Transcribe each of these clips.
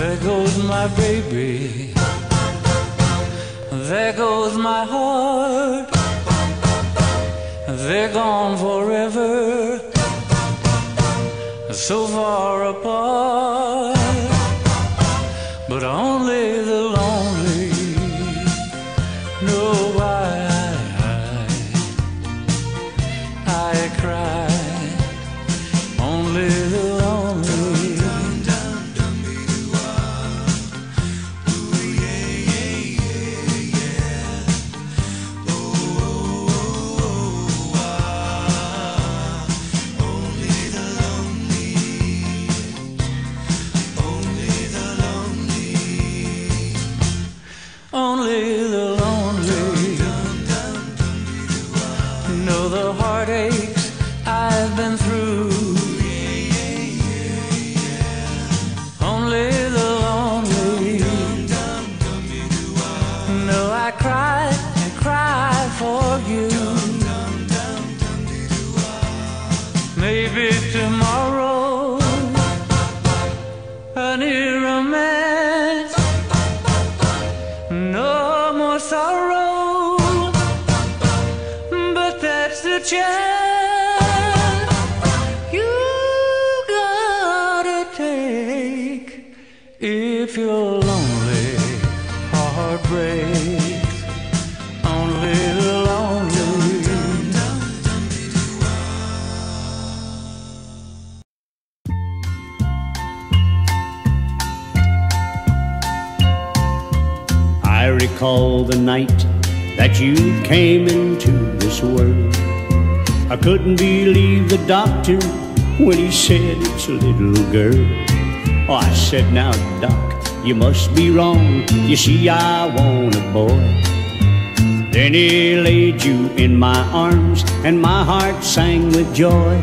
There goes my baby. There goes my heart. They're gone forever, so far apart. I cry and cry for you. Maybe tomorrow a new romance. No more sorrow, but that's the chance you gotta take if you're lonely. Heart recall the night that you came into this world. I couldn't believe the doctor when he said it's a little girl. Oh, I said, now, doc, you must be wrong. You see, I want a boy. Then he laid you in my arms, and my heart sang with joy.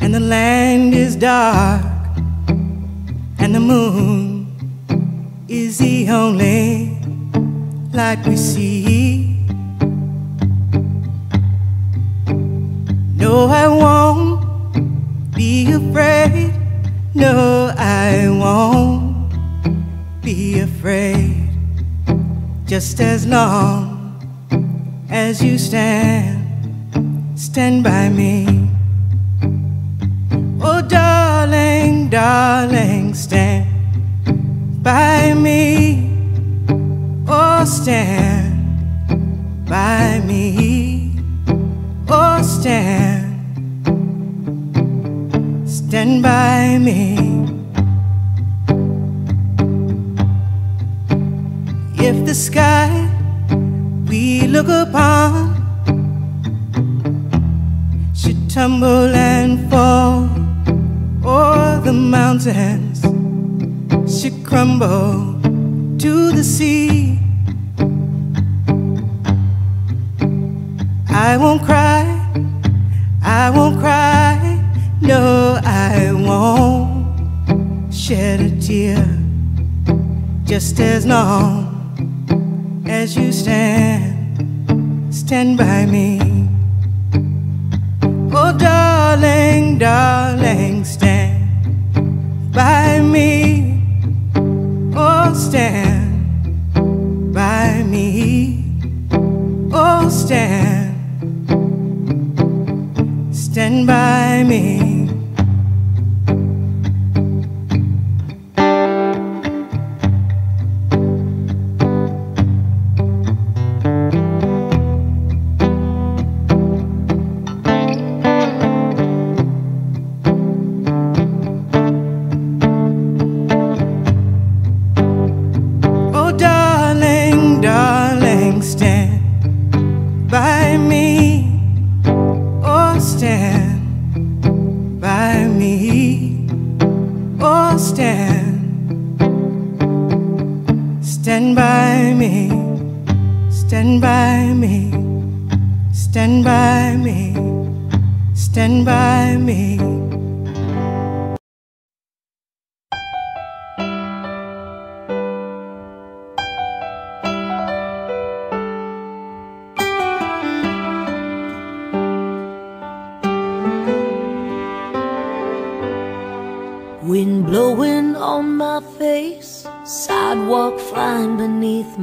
Come the land is dark and the moon is the only light we see. No, I won't be afraid. No, I won't be afraid. Just as long as you stand, stand by me. Stand by me. If the sky we look upon should tumble and fall, or the mountains should crumble to the sea. I won't cry, I won't cry, Won't shed a tear just as long as you stand, stand by me. Oh, darling, darling,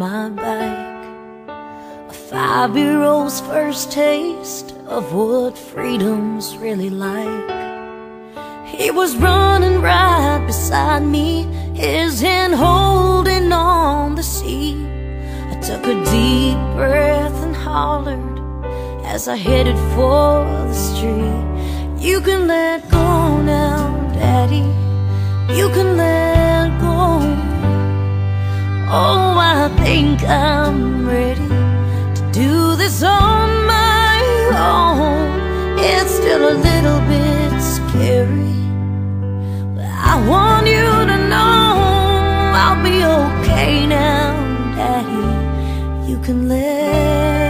my back. A five year old's first taste of what freedom's really like. He was running right beside me, his hand holding on the seat. I took a deep breath and hollered as I headed for the street. You can let go now, Daddy. You can let. Oh, I think I'm ready to do this on my own. It's still a little bit scary, but I want you to know I'll be okay now, Daddy. You can let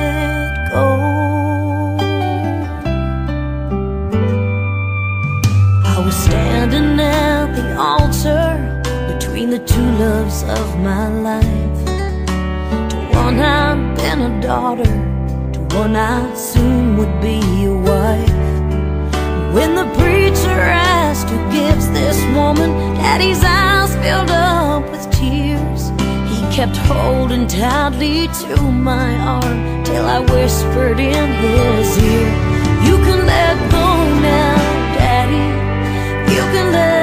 two loves of my life. To one I've been a daughter, to one I soon would be a wife. When the preacher asked who gives this woman, Daddy's eyes filled up with tears. He kept holding tightly to my arm till I whispered in his ear, You can let go now, Daddy. You can let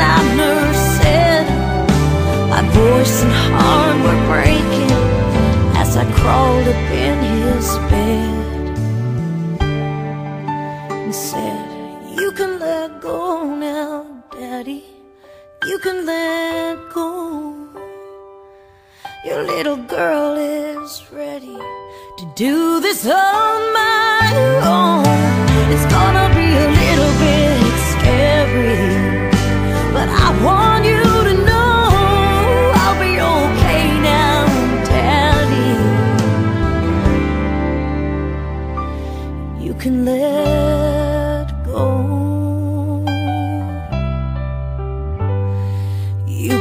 and said My voice and heart were breaking As I crawled up in his bed And said, you can let go now, Daddy. You can let go. Your little girl is ready To do this on my own.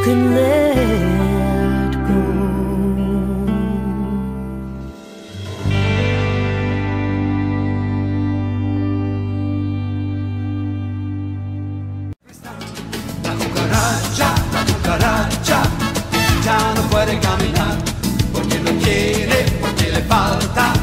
Can let go. La cucaracha, la cucaracha, ya no puede caminar, porque no quiere, porque le falta